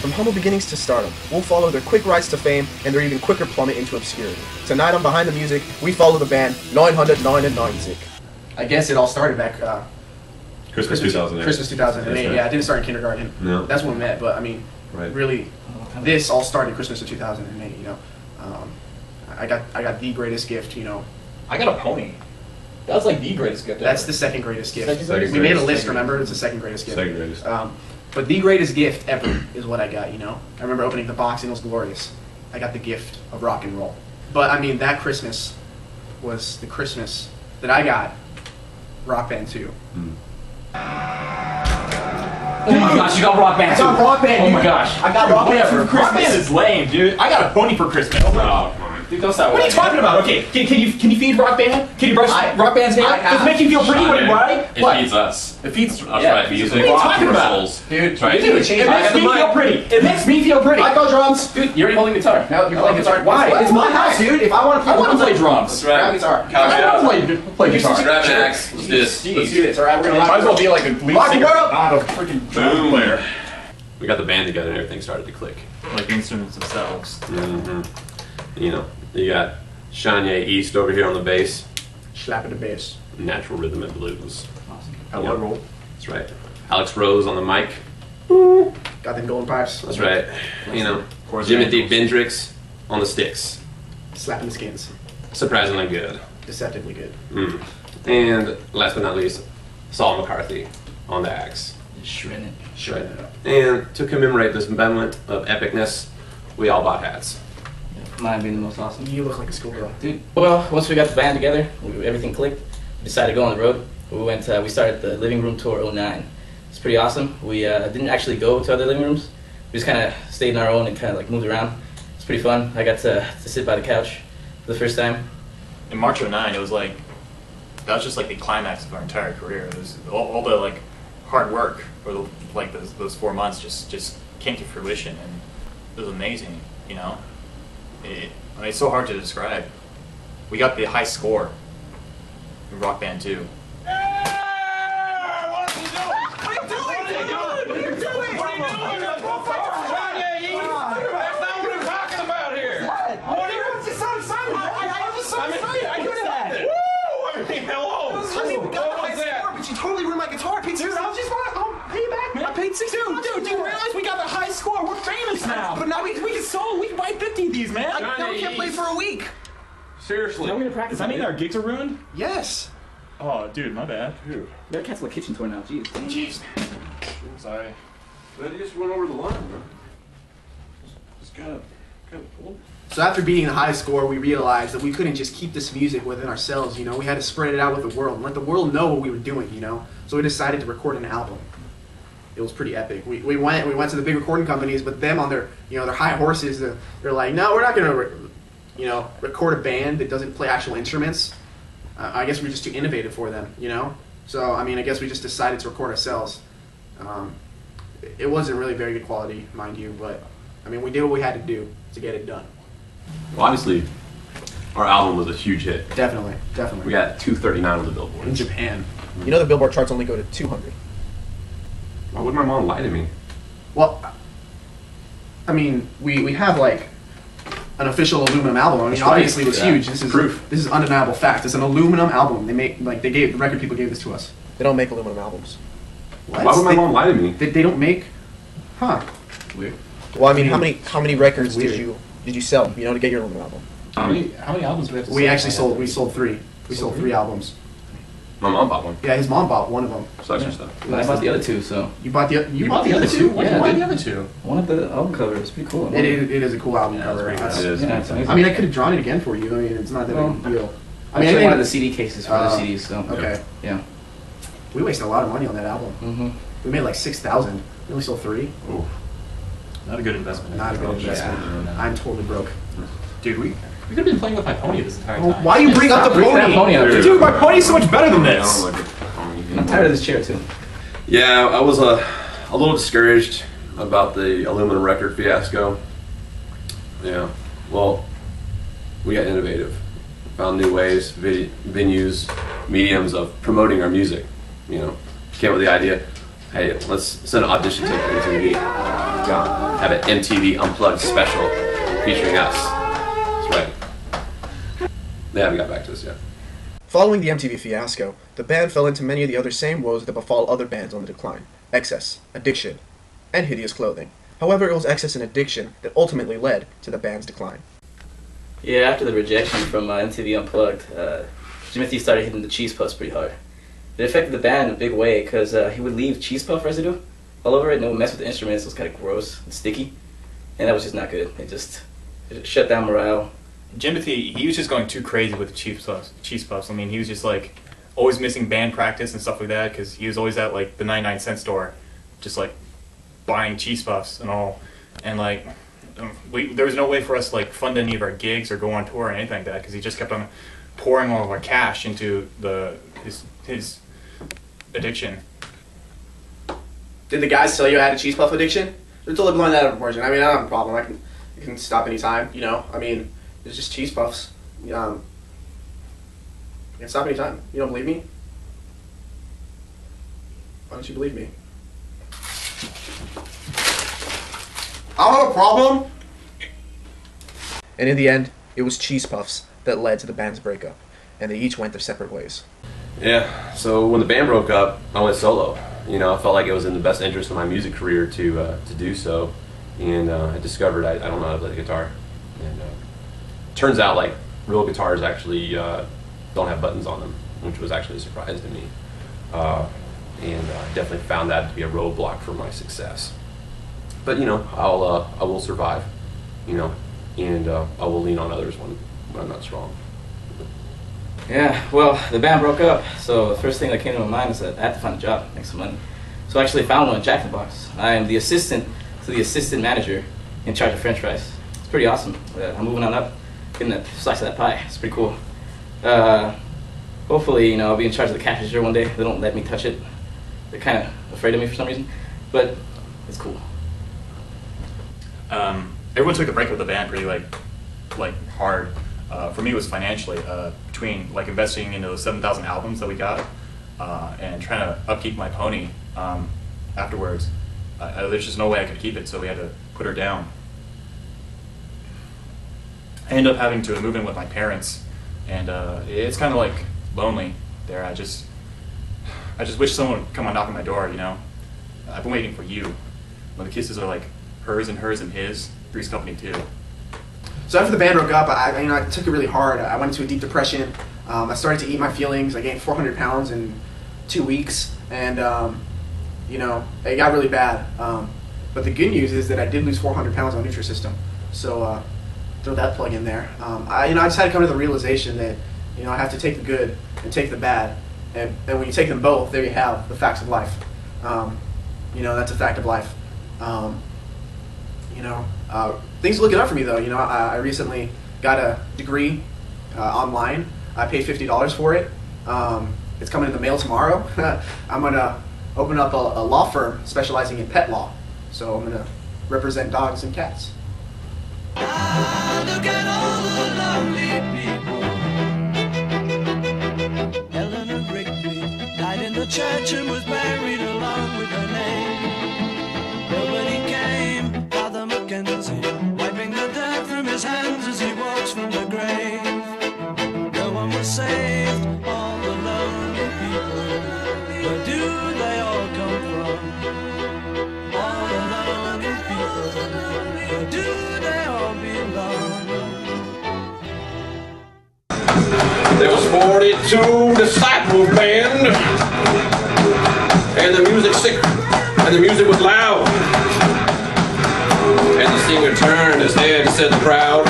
From humble beginnings to stardom, we'll follow their quick rise to fame and their even quicker plummet into obscurity. Tonight on Behind the Music, we follow the band 999 I guess it all started back uh, Christmas 2008. Christmas 2008. That's right. Yeah, I didn't start in kindergarten. No. That's when we met. But I mean, Right. really, this all started Christmas of 2008. You know, um, I got I got the greatest gift. You know, I got a pony. That was like the greatest gift. that's ever. the second greatest gift. Second greatest. we made a list. greatest. Remember, it's the second greatest gift. Second greatest. Um, but the greatest gift ever is what I got. You know, I remember opening the box and it was glorious. I got the gift of rock and roll. But I mean, that Christmas was the Christmas that I got Rock Band 2. Oh my gosh, you got Rock Band. I got too. Rock Band, Oh my gosh. I got Rock Band for Rock Band Christmas. is lame, dude. I got a pony for Christmas. Oh, come on. Dude, don't stop. What are you talking about? Okay, can, can you can you feed Rock Band? Can you brush I- Rock Band's hair? Does it make you feel pretty when you ride? It What? feeds us. It feeds. That's yeah, right. Music, What are you talking our about? souls. Dude, That's right. you need It makes me got feel pretty. It makes me feel pretty. I play drums. Dude, you're already holding guitar. Now you're playing guitar. Why? It's my house, dude. If I want to play I want to play drums, drums. That's right. grab guitar. I want to play, play guitar. Grab an axe. Let's do this. Let's do this. All right, we're gonna Might as well be like a lead singer, not a freaking drum player. We got the band together and everything started to click. like instruments themselves. Mm-hmm You know, you got Shania East over here on the bass, Slap at the bass. natural rhythm and blues. Hello, roll. That's right. Alex Rose on the mic. Got them golden pipes. That's right. You know, course, Jimothy Bendrix on the sticks. Slapping the skins. Surprisingly good. Deceptively good. Mm. And last but not least, Saul McCarthy on the axe. Shredding it. Shred. And to commemorate this moment of epicness, we all bought hats. Mine being the most awesome. You look like a schoolgirl. Dude, well, once we got the band together, we, everything clicked. We decided to go on the road. We went. Uh, we started the Living Room Tour 09. It's pretty awesome. We uh, didn't actually go to other living rooms. We just kind of stayed in our own and kind of like moved around. It's pretty fun. I got to, to sit by the couch for the first time. In March of '09, it was like that was just like the climax of our entire career. It was all, all the like hard work for the, like those, those four months just just came to fruition, and it was amazing. You know, it, I mean, it's so hard to describe. We got the high score in Rock Band 2. But you totally ruined my guitar. Paid Dude, I was just want to pay you back, man. I paid six. Dude, dude, do you realize we got the high score? We're famous now. But now we we can sold. We can buy fifty of these, man. Now we can't play for a week. Seriously. Now we're gonna practice. Does that mean our gigs are ruined? Yes. Oh, dude, my bad. We gotta cancel the kitchen tour now. Jeez. Jeez, man. Sorry. They just went over the line, bro. Just kind of, kind of pulled. So after beating the high score, we realized that we couldn't just keep this music within ourselves. You know, we had to spread it out with the world and let the world know what we were doing. You know, so we decided to record an album. It was pretty epic. We, we went we went to the big recording companies, but them on their you know their high horses, they're, they're like, no, we're not gonna re- you know record a band that doesn't play actual instruments. Uh, I guess we're just too innovative for them. You know, so I mean, I guess we just decided to record ourselves. Um, it- it wasn't really very good quality, mind you, but I mean, we did what we had to do to get it done. Well, obviously, our album was a huge hit. Definitely, definitely. We got 239 on the Billboard. in Japan. You know the Billboard charts only go to 200. Why would my mom lie to me? Well, I mean, we, we have like an official aluminum album. I mean, That's right. obviously it was Yeah. huge. This is Proof. This is undeniable fact. It's an aluminum album. They make like they gave the record people gave this to us. They don't make aluminum albums. What? Why would my they, mom lie to me? They, they don't make, huh? Weird. Well, I mean, how many how many records Weird. did you did you sell? You know, to get your aluminum album. How many how many albums do we have to We sell? actually sold we sold three. We sold three albums. My mom bought one. Yeah, his mom bought one of them. So extra stuff. I bought the other two, so You bought the you, You bought the other two? Why Yeah, why dude. the other two? one of the album covers is pretty cool. It is, it is a cool album Yeah, cover. it's pretty It is. Yeah, it's amazing. I mean, I could have drawn it again for you. I mean, it's not that Well, big a deal. I I mean, mean, I one of the CD cases for Uh, the CDs, so okay. yeah. We wasted a lot of money on that album. Mm-hmm. We made like six thousand. We only sold three. Ooh. Not a good investment. Not a good investment. I'm totally broke. Dude, we we could have been playing with my pony this entire Well, time. why you bring up the Bring that pony? pony up. Dude. Dude, my pony's so much better than this. don't like it. I'm tired of this chair too. Yeah, I was uh, a little discouraged about the aluminum record fiasco. Yeah, well, we got innovative, found new ways, vid- venues, mediums of promoting our music. You know, came up with the idea, hey, let's send an audition tape to MTV. Have an MTV Unplugged special featuring us. That's right. They haven't got back to us yet. Following the MTV fiasco, the band fell into many of the other same woes that befall other bands on the decline excess, addiction, and hideous clothing. However, it was excess and addiction that ultimately led to the band's decline. Yeah, after the rejection from uh, MTV Unplugged, uh, Jimothy started hitting the cheese puffs pretty hard. It affected the band in a big way because uh, he would leave cheese puff residue all over it and it would mess with the instruments. It was kind of gross and sticky, and that was just not good. It just it shut down morale. Jimothy, he was just going too crazy with the cheese puffs. Cheese puffs. I mean, he was just like always missing band practice and stuff like that because he was always at like the 99 cent store, just like buying cheese puffs and all. And like, um, we there was no way for us to like fund any of our gigs or go on tour or anything like that because he just kept on pouring all of our cash into the his his addiction. Did the guys tell you I had a cheese puff addiction? They're totally blowing that out of proportion. I mean, I don't have a problem. I can, I can stop anytime. You know, I mean, it's just cheese puffs. Um, I can stop anytime. You don't believe me? Why don't you believe me? I don't have a problem. And in the end, it was Cheese Puffs that led to the band's breakup, and they each went their separate ways. Yeah, so when the band broke up, I went solo. You know, I felt like it was in the best interest of my music career to uh, to do so, and uh, I discovered I, I don't know how to play the guitar. And uh, turns out, like real guitars actually uh, don't have buttons on them, which was actually a surprise to me. Uh, and uh, definitely found that to be a roadblock for my success. But you know, I'll uh, I will survive. You know, and uh, I will lean on others when when I'm not strong. Yeah, well, the band broke up, so the first thing that came to my mind is that I had to find a job, make some money. So I actually found one at Jack in the Box. I am the assistant to the assistant manager in charge of French fries. It's pretty awesome. I'm moving on up, getting a slice of that pie. It's pretty cool. Uh, hopefully, you know, I'll be in charge of the cash register one day. They don't let me touch it. They're kind of afraid of me for some reason, but it's cool. um, everyone took a break with the band pretty like like hard. Uh, for me, it was financially uh, between like investing into the seven thousand albums that we got uh, and trying to upkeep my pony um, afterwards. I, there's just no way I could keep it, so we had to put her down. I ended up having to move in with my parents, and uh, it's kind of like lonely there. I just I just wish someone would come and knock on my door. You know, I've been waiting for you. When the kisses are like hers and hers and his, Three's Company too. So after the band broke up, I, you know, I took it really hard. I went into a deep depression. Um, I started to eat my feelings. I gained 400 pounds in two weeks, and um, you know, it got really bad. Um, but the good news is that I did lose 400 pounds on Nutrisystem. So uh, throw that plug in there. Um, I, you know, I just had to come to the realization that you know I have to take the good and take the bad, and, and when you take them both, there you have the facts of life. Um, you know, that's a fact of life. Um, you know, uh, things looking up for me though. You know, I, I recently got a degree uh, online. I paid fifty dollars for it. Um, it's coming in the mail tomorrow. I'm gonna open up a, a, law firm specializing in pet law. So I'm gonna represent dogs and cats. Church and was buried along with her There was 42 disciple band, and the music sick, and the music was loud. And the singer turned his head and said, "The crowd,